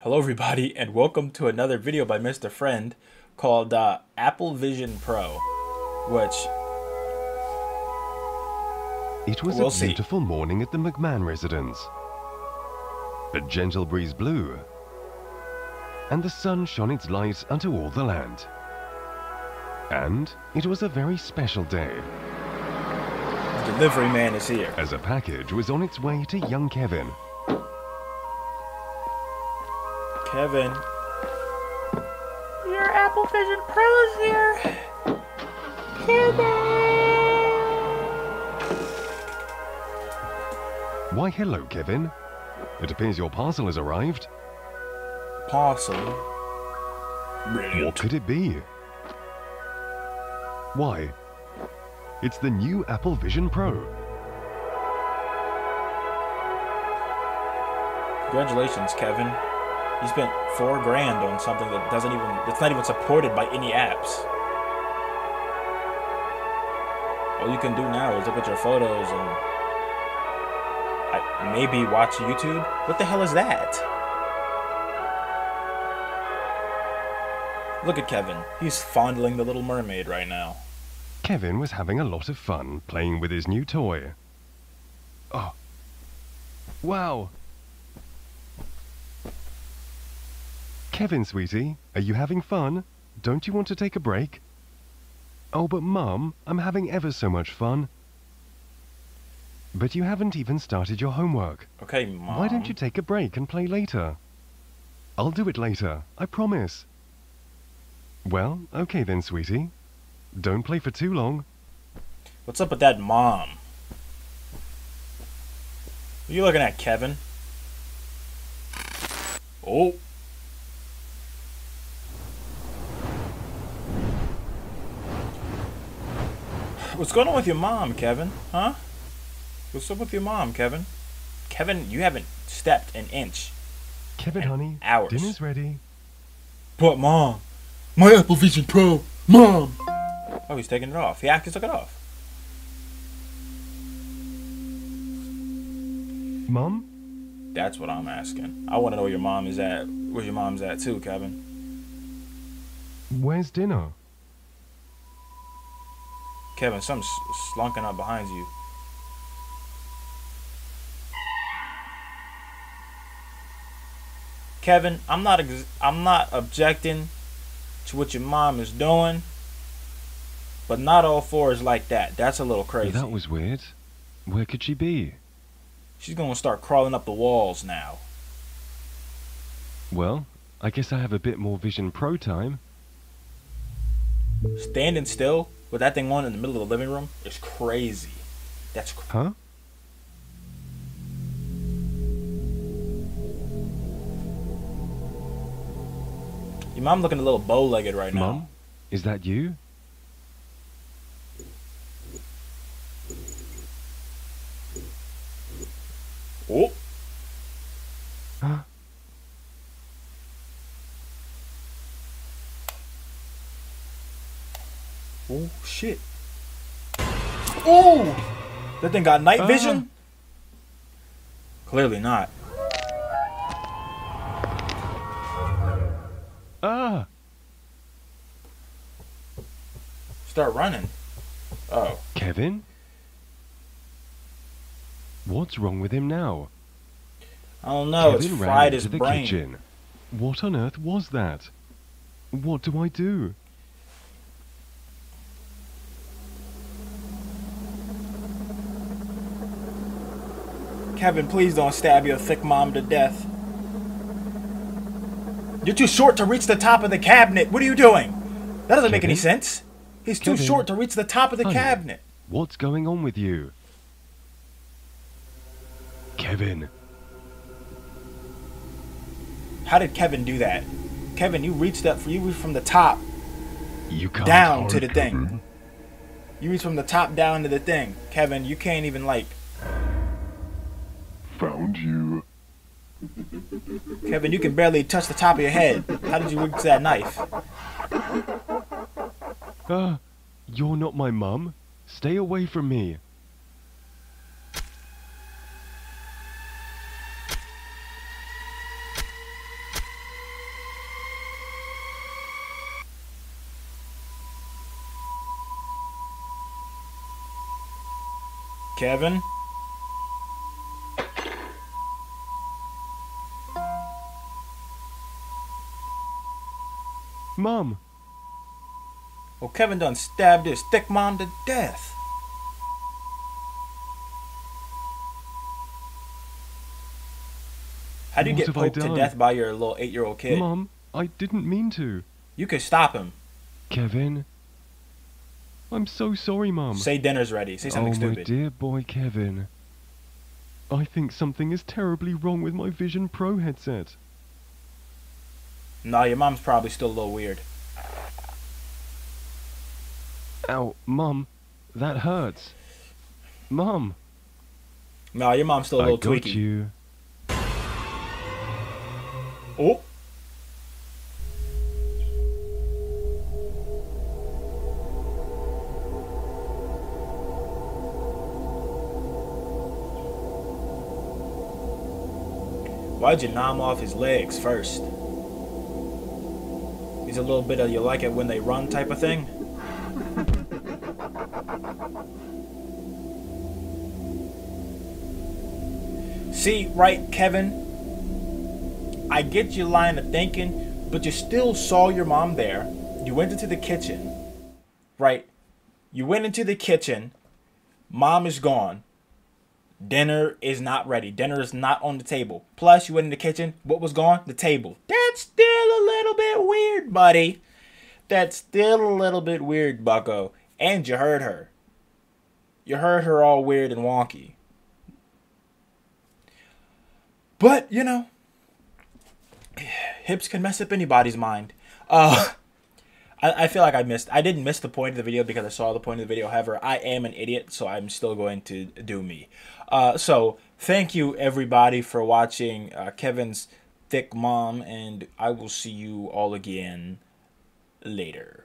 Hello everybody and welcome to another video by Mr. Friend called uh, Apple Vision Pro, which It was We'll a see. beautiful morning at the McMahon residence. A gentle breeze blew, and the sun shone its light unto all the land. And it was a very special day, the delivery man is here. as a package was on its way to young Kevin. Kevin. Your Apple Vision Pro is here. Why, hello, Kevin. It appears your parcel has arrived. Parcel. What could it be? Why? It's the new Apple Vision Pro. Congratulations, Kevin. You spent four grand on something that doesn't even that's not even supported by any apps. All you can do now is look at your photos and I, maybe watch YouTube. What the hell is that? Look at Kevin. He's fondling the little mermaid right now. Kevin was having a lot of fun playing with his new toy. Oh. Wow. Kevin, sweetie, are you having fun? Don't you want to take a break? Oh, but Mum, I'm having ever so much fun. But you haven't even started your homework. Okay, mom. Why don't you take a break and play later? I'll do it later, I promise. Well, okay then, sweetie. Don't play for too long. What's up with that mom? What are you looking at, Kevin? Oh. What's going on with your mom, Kevin? Huh? What's up with your mom, Kevin? Kevin, you haven't stepped an inch. Kevin, And honey, hours. dinner's ready. But mom, my Apple Vision Pro, mom. Oh, he's taking it off. He actually took it off. Mom? That's what I'm asking. I want to know where your mom is at. Where your mom's at too, Kevin. Where's dinner? Kevin, something's slunking up behind you. Kevin, I'm not ex- I'm not objecting to what your mom is doing, but not all four is like that. That's a little crazy. That was weird. Where could she be? She's gonna start crawling up the walls now. Well, I guess I have a bit more Vision Pro time. Standing still with that thing on in the middle of the living room is crazy. That's cr- Huh? your mom looking a little bow-legged right now. Mom, Is that you? Oh, Huh? Oh shit. Oh, that thing got night vision. Clearly not. Ah! Start running. Oh, Kevin? What's wrong with him now? I don't know. It's Kevin ran fried into his the brain. kitchen. What on earth was that? What do I do? Kevin, please don't stab your thick mom to death. You're too short to reach the top of the cabinet. What are you doing? That doesn't make any sense. He's too short to reach the top of the Honey. cabinet. What's going on with you? Kevin, How did Kevin do that? Kevin, you reached up for you reached from the top you can't down to the thing. You reached from the top down to the thing. Kevin, you can't even like found you. Kevin, you can barely touch the top of your head. How did you reach that knife? Uh, you're not my mum. Stay away from me. Kevin? Mum! Well, Kevin done stabbed his thick mom to death. How do you What get poked to death by your little eight-year-old kid? Mom, I didn't mean to. You could stop him. Kevin. I'm so sorry, Mom. Say dinner's ready. Say something oh, my stupid. dear boy Kevin. I think something is terribly wrong with my Vision Pro headset. Nah, your mom's probably still a little weird. Ow, mom, that hurts. Mom. Nah, your mom's still a little I got tweaky. you. Oh. Why'd you nom off his legs first? A little bit of you like it when they run type of thing. See, right, Kevin? I get your line of thinking, but you still saw your mom there. You went into the kitchen, right? You went into the kitchen. Mom is gone. Dinner is not ready. Dinner is not on the table. Plus, you went in the kitchen. What was gone? The table. That's still a little bit weird, buddy. That's still a little bit weird, bucko. And you heard her. You heard her all weird and wonky. But, you know, hips can mess up anybody's mind. Uh, I, I feel like I missed. I didn't miss the point of the video because I saw the point of the video. However, I am an idiot, so I'm still going to do me. Uh, so thank you everybody for watching uh, Kevin's thick mom, and I will see you all again later.